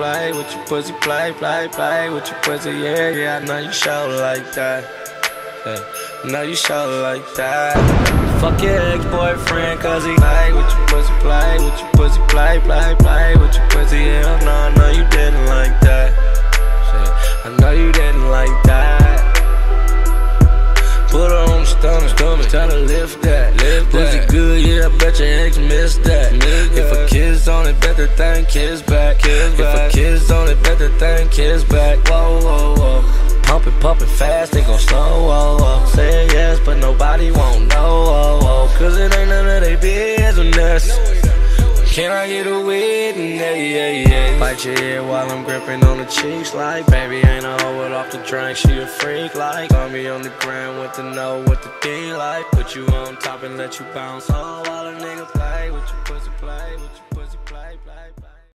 play, with your pussy play, play, play, with your pussy, yeah, yeah. I know you show like that. Yeah. Know you show like that. Fuck your ex-boyfriend, cause he play with your pussy, play with your pussy, play, play, play with your pussy. Hell no, I know you didn't like that. I know you didn't like that. Put her on the stomach, stomach, tell her lift that. Lift Pussy that. good, yeah, I bet your ex missed that. Miss if a kid's on it, bet the thing kids back. Kids if back. a kid's on it, bet the thing kids back. Whoa, whoa, whoa. Pumping, pumping fast, they gon' slow, whoa, whoa. Say yes, but nobody won't know, whoa, whoa. Cause it ain't none of they business. Can I get a witness? Yeah, yeah, yeah. Bite your ear while I'm gripping on the cheeks. Like, baby, ain't a hoe with off the drink. She a freak. Like, got me on the ground with the know what the D like. Put you on top and let you bounce. Oh, while a nigga play